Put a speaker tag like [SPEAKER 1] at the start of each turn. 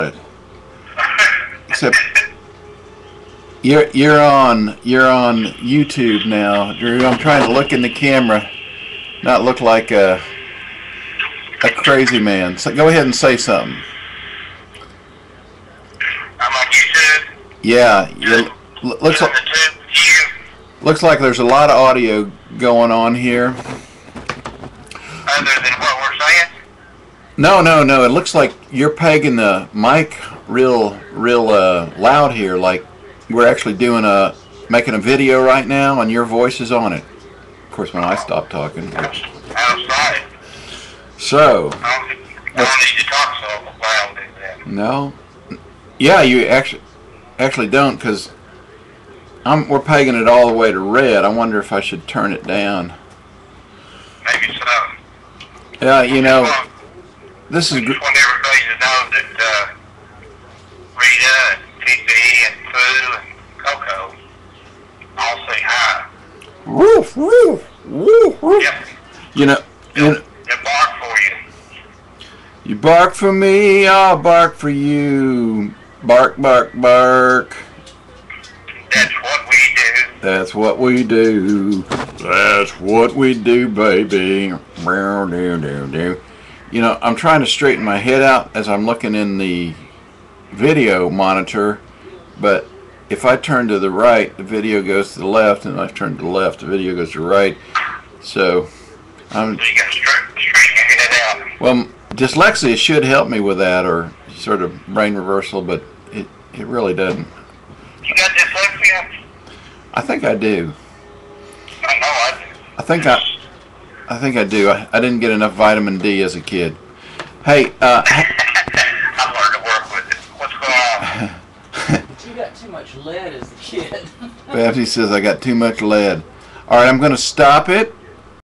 [SPEAKER 1] it. Except you're you're on you're on YouTube now, Drew. I'm trying to look in the camera, not look like a a crazy man. So go ahead and say something.
[SPEAKER 2] I'm on YouTube.
[SPEAKER 1] Yeah, you, looks like
[SPEAKER 2] the tube view.
[SPEAKER 1] looks like there's a lot of audio going on here.
[SPEAKER 2] Other than what we're saying.
[SPEAKER 1] No, no, no. It looks like you're pegging the mic real, real uh, loud here. Like we're actually doing a making a video right now, and your voice is on it. Of course, when I stop talking. Which,
[SPEAKER 2] Outside.
[SPEAKER 1] so
[SPEAKER 2] I don't, I don't need to talk so loud
[SPEAKER 1] no, yeah, you actually actually don't because I'm we're pegging it all the way to red. I wonder if I should turn it down.
[SPEAKER 2] Maybe so.
[SPEAKER 1] Yeah, you know, this is
[SPEAKER 2] I just want everybody to know that uh, Rita and TC and Pooh and Coco all say hi.
[SPEAKER 1] woof, woof, woof, woof.
[SPEAKER 2] Yep.
[SPEAKER 1] You know, you know,
[SPEAKER 2] They bark for you.
[SPEAKER 1] You bark for me, I'll bark for you. Bark, bark, bark.
[SPEAKER 2] That's what we do.
[SPEAKER 1] That's what we do. That's what we do, baby. Meow, do, do, do. You know, I'm trying to straighten my head out as I'm looking in the video monitor, but if I turn to the right, the video goes to the left, and if I turn to the left, the video goes to the right. So, I'm
[SPEAKER 2] So you got to straighten, straighten your head out.
[SPEAKER 1] Well, dyslexia should help me with that, or sort of brain reversal, but it, it really doesn't.
[SPEAKER 2] You got dyslexia?
[SPEAKER 1] I think I do.
[SPEAKER 2] I know I do.
[SPEAKER 1] I think I, I think I do. I, I didn't get enough vitamin D as a kid. Hey, uh,
[SPEAKER 2] I've learned to work with it. What's going on?
[SPEAKER 3] You got too much lead as a kid.
[SPEAKER 1] Betsy says I got too much lead. All right, I'm going to stop it,